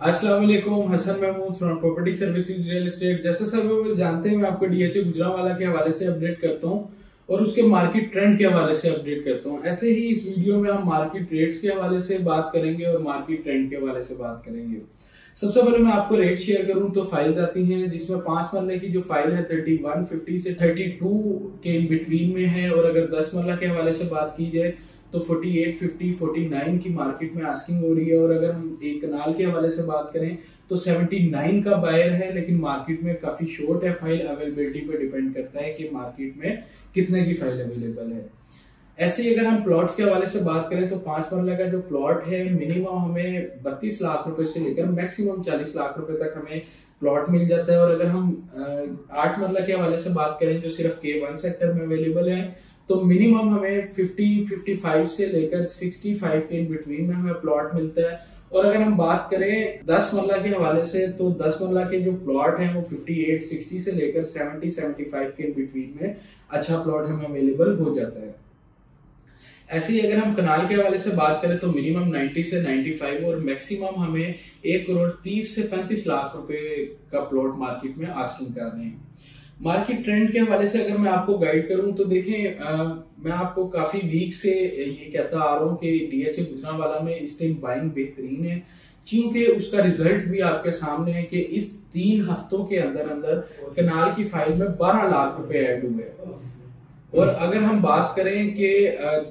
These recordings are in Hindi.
वालेकुम Hasan Mahmood from property services real estate जैसे सर जानते हैं, मैं आपको डीएचए गुजरावाला के हवाले से अपडेट करता हूँ और उसके मार्केट ट्रेंड के हवाले से अपडेट करता हूँ। ऐसे ही इस वीडियो में हम मार्केट रेट्स के हवाले से बात करेंगे और मार्केट ट्रेंड के हवाले से बात करेंगे। सबसे पहले मैं आपको रेट शेयर करूँ तो फाइल्स आती हैं, जिसमें पाँच मरले की जो फ़ाइल है थर्टी वन फिफ्टी से थर्टी टू के बिटवीन में है और अगर दस मरला के हवाले से बात की जाए तो 48, 50, 49 की मार्केट में आस्किंग हो रही है और अगर हम एक कनाल के हवाले से बात करें तो 79 का बायर है लेकिन मार्केट में काफ़ी शॉर्ट है। फ़ाइल अवेलेबिलिटी पर डिपेंड करता है कि मार्केट में कितने की फ़ाइल अवेलेबल है। ऐसे ही अगर हम प्लॉट्स के हवाले से बात करें तो पाँच मरला का जो प्लॉट है मिनिमम हमें बत्तीस लाख रुपए से लेकर मैक्सिमम चालीस लाख रुपए तक हमें प्लॉट मिल जाता है। और अगर हम आठ मरला के हवाले से बात करें जो सिर्फ़ के वन सेक्टर में अवेलेबल है तो मिनिमम हमें 50 55 से लेकर 65 के इन बिटवीन में हमें प्लॉट मिलता है। और अगर हम बात करें 10 मरला के हवाले से तो 10 मरला के जो प्लॉट हैं वो 58 60 से लेकर 70 75 के इन बिटवीन में अच्छा प्लॉट हमें अवेलेबल हो जाता है। ऐसे ही अगर हम कनाल के हवाले से बात करें तो मिनिमम 90 से 95 और मैक्सिमम हमें एक करोड़ तीस से पैंतीस लाख रुपए का प्लॉट मार्केट में आस्किंग कर रहे हैं। मार्केट ट्रेंड के हवाले से अगर मैं आपको गाइड करूँ तो देखें आ, मैं आपको काफ़ी वीक से ये कहता आ रहा हूँ कि डीएचए गुजरावाला में इस टाइम बाइंग बेहतरीन है क्योंकि उसका रिज़ल्ट भी आपके सामने है कि इस तीन हफ्तों के अंदर अंदर कनाल की फ़ाइल में बारह लाख रुपए ऐड हुए और अगर हम बात करें कि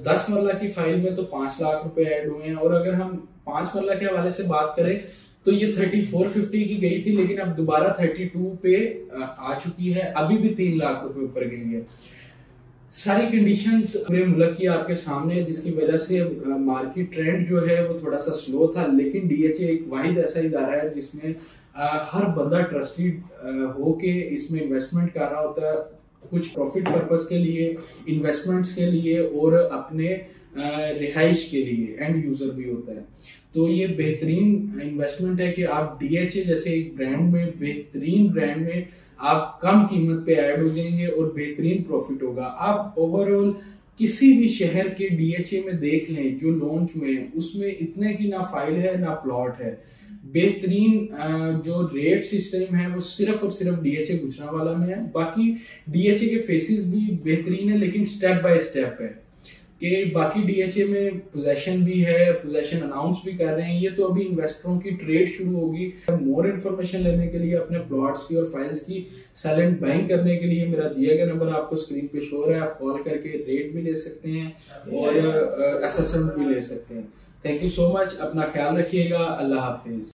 दस मरला की फ़ाइल में तो पाँच लाख रुपए ऐड हुए हैं, और अगर हम पाँच मरला के हवाले से बात करें तो ये थर्टी फोर फिफ्टी की गई थी, लेकिन अब दोबारा थर्टी टू पे आ चुकी है, अभी भी तीन लाख रुपए ऊपर गई है। सारी कंडीशंस पूरे मुल्क की आपके सामने है, जिसकी वजह से मार्केट ट्रेंड जो है वो थोड़ा सा स्लो था, लेकिन डीएचए एक वाहिद ऐसा इदारा है, जिसमें हर बंदा ट्रस्टेड हो के इसमें इन्वेस्टमेंट कर रहा होता है। कुछ प्रॉफिट पर्पस के लिए इन्वेस्टमेंट्स के लिए और अपने रिहाइश के लिए एंड यूज़र भी होता है। तो ये बेहतरीन इन्वेस्टमेंट है कि आप डीएचए जैसे एक ब्रांड में, बेहतरीन ब्रांड में आप कम कीमत पे ऐड हो जाएँगे और बेहतरीन प्रॉफिट होगा। आप ओवरऑल किसी भी शहर के डीएचए में देख लें, जो लॉन्च हुए हैं, उसमें इतने की ना फ़ाइल है, ना प्लॉट है। बेहतरीन जो रेट सिस्टम है, वो सिर्फ़ और सिर्फ़ डीएचए गुजरावाला में है। बाकी डीएचए के फेसिस भी बेहतरीन है, लेकिन स्टेप बाय स्टेप है। कि बाकी डीएचए में पोजेशन भी है पोजेशन अनाउंस भी कर रहे हैं। ये तो अभी इन्वेस्टरों की ट्रेड शुरू होगी। मोर इन्फॉर्मेशन लेने के लिए, अपने प्लॉट्स की और फाइल्स की साइलेंट बाइंग करने के लिए मेरा दिया गया नंबर आपको स्क्रीन पे शो है आप कॉल करके रेट भी ले सकते हैं और असेसमेंट भी ले सकते हैं। थैंक यू सो मच अपना ख्याल रखिएगा। अल्लाह हाफिज।